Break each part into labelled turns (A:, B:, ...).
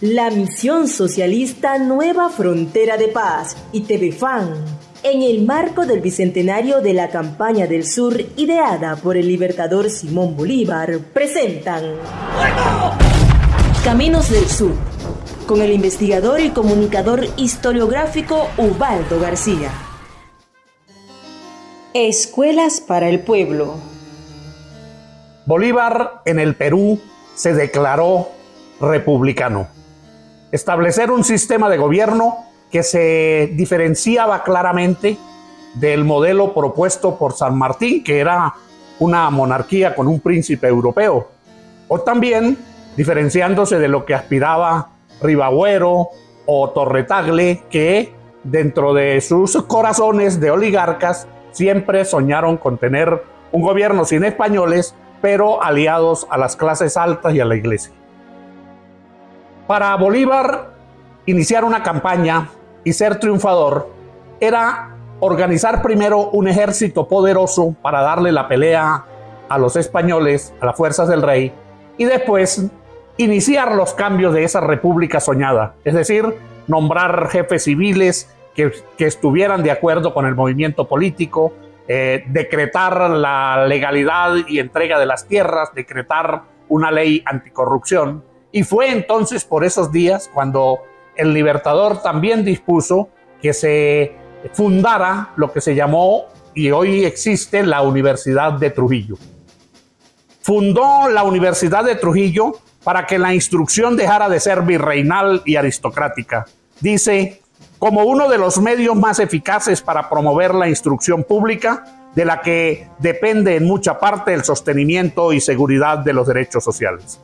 A: La misión socialista Nueva Frontera de Paz y TVFAN, en el marco del bicentenario de la campaña del sur ideada por el libertador Simón Bolívar, presentan Caminos del Sur, con el investigador y comunicador historiográfico Ubaldo García. Escuelas para el Pueblo.
B: Bolívar en el Perú se declaró republicano establecer un sistema de gobierno que se diferenciaba claramente del modelo propuesto por San Martín, que era una monarquía con un príncipe europeo, o también diferenciándose de lo que aspiraba Ribagüero o Torretagle, que dentro de sus corazones de oligarcas siempre soñaron con tener un gobierno sin españoles, pero aliados a las clases altas y a la iglesia. Para Bolívar, iniciar una campaña y ser triunfador era organizar primero un ejército poderoso para darle la pelea a los españoles, a las fuerzas del rey, y después iniciar los cambios de esa república soñada, es decir, nombrar jefes civiles que, estuvieran de acuerdo con el movimiento político, eh, decretar la legalidad y entrega de las tierras, decretar una ley anticorrupción, y fue entonces por esos días cuando el Libertador también dispuso que se fundara lo que se llamó y hoy existe la Universidad de Trujillo. Fundó la Universidad de Trujillo para que la instrucción dejara de ser virreinal y aristocrática. Dice, como uno de los medios más eficaces para promover la instrucción pública, de la que depende en mucha parte el sostenimiento y seguridad de los derechos sociales.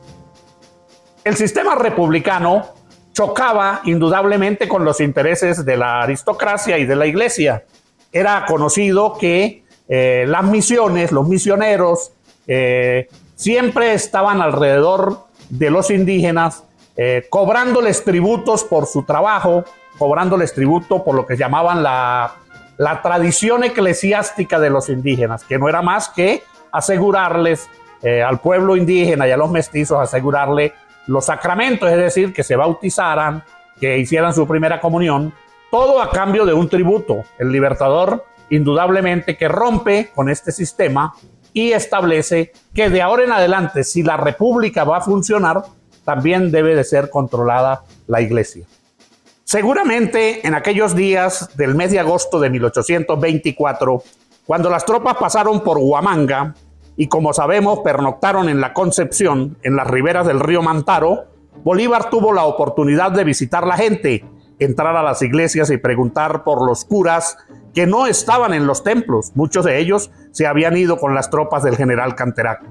B: El sistema republicano chocaba indudablemente con los intereses de la aristocracia y de la iglesia. Era conocido que eh, las misiones, los misioneros, eh, siempre estaban alrededor de los indígenas, eh, cobrándoles tributos por su trabajo, cobrándoles tributo por lo que llamaban la, la tradición eclesiástica de los indígenas, que no era más que asegurarles al pueblo indígena y a los mestizos, asegurarle los sacramentos, es decir, que se bautizaran, que hicieran su primera comunión, todo a cambio de un tributo. El libertador, indudablemente, que rompe con este sistema y establece que de ahora en adelante, si la república va a funcionar, también debe de ser controlada la iglesia. Seguramente en aquellos días del mes de agosto de 1824, cuando las tropas pasaron por Huamanga, y como sabemos pernoctaron en la Concepción, en las riberas del río Mantaro, Bolívar tuvo la oportunidad de visitar la gente, entrar a las iglesias y preguntar por los curas que no estaban en los templos. Muchos de ellos se habían ido con las tropas del general Canterac.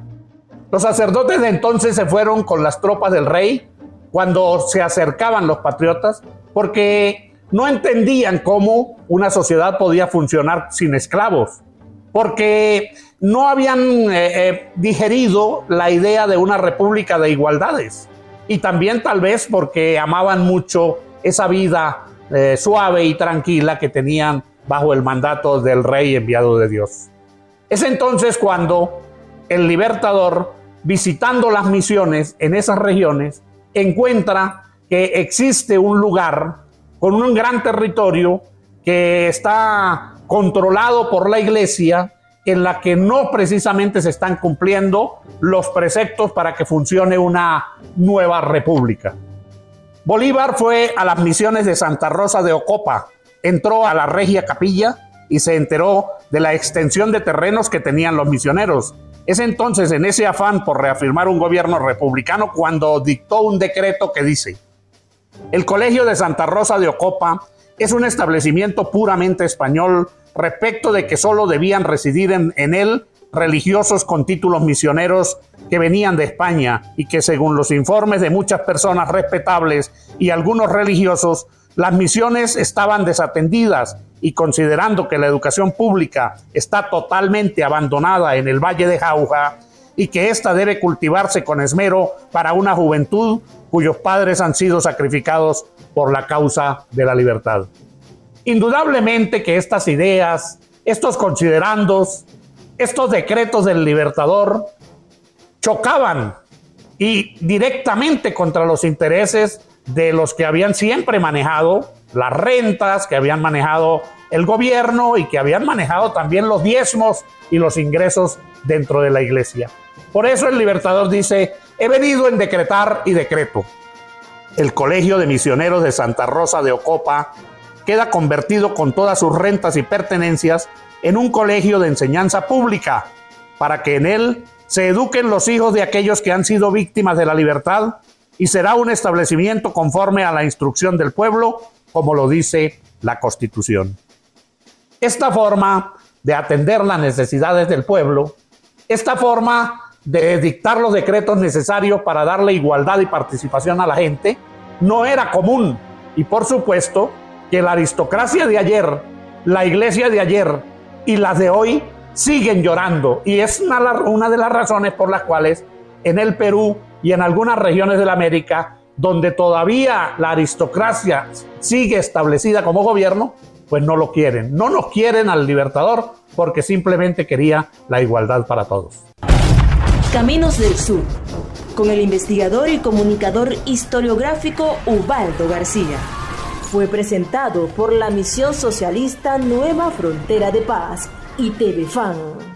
B: Los sacerdotes de entonces se fueron con las tropas del rey cuando se acercaban los patriotas porque no entendían cómo una sociedad podía funcionar sin esclavos porque no habían eh, eh, digerido la idea de una república de igualdades. Y también tal vez porque amaban mucho esa vida eh, suave y tranquila que tenían bajo el mandato del rey enviado de Dios. Es entonces cuando el libertador, visitando las misiones en esas regiones, encuentra que existe un lugar con un gran territorio que está controlado por la iglesia en la que no precisamente se están cumpliendo los preceptos para que funcione una nueva república. Bolívar fue a las misiones de Santa Rosa de Ocopa, entró a la Regia Capilla y se enteró de la extensión de terrenos que tenían los misioneros. Es entonces en ese afán por reafirmar un gobierno republicano cuando dictó un decreto que dice, el Colegio de Santa Rosa de Ocopa es un establecimiento puramente español respecto de que solo debían residir en, él religiosos con títulos misioneros que venían de España y que según los informes de muchas personas respetables y algunos religiosos, las misiones estaban desatendidas y considerando que la educación pública está totalmente abandonada en el Valle de Jauja y que ésta debe cultivarse con esmero para una juventud cuyos padres han sido sacrificados por la causa de la libertad. Indudablemente que estas ideas, estos considerandos, estos decretos del libertador chocaban y directamente contra los intereses de los que habían siempre manejado las rentas, que habían manejado el gobierno y que habían manejado también los diezmos y los ingresos dentro de la iglesia. Por eso el libertador dice, he venido en decretar y decreto. El Colegio de Misioneros de Santa Rosa de Ocopa queda convertido con todas sus rentas y pertenencias en un colegio de enseñanza pública, para que en él se eduquen los hijos de aquellos que han sido víctimas de la libertad y será un establecimiento conforme a la instrucción del pueblo, como lo dice la Constitución. Esta forma de atender las necesidades del pueblo, esta forma de dictar los decretos necesarios para darle igualdad y participación a la gente, no era común. Y por supuesto que la aristocracia de ayer, la iglesia de ayer y las de hoy siguen llorando. Y es una, una de las razones por las cuales en el Perú y en algunas regiones de la América, donde todavía la aristocracia sigue establecida como gobierno, pues no lo quieren. No nos quieren al libertador porque simplemente quería la igualdad para todos.
A: Caminos del Sur, con el investigador y comunicador historiográfico Ubaldo García. Fue presentado por la Misión Socialista Nueva Frontera de Paz y TV Fan.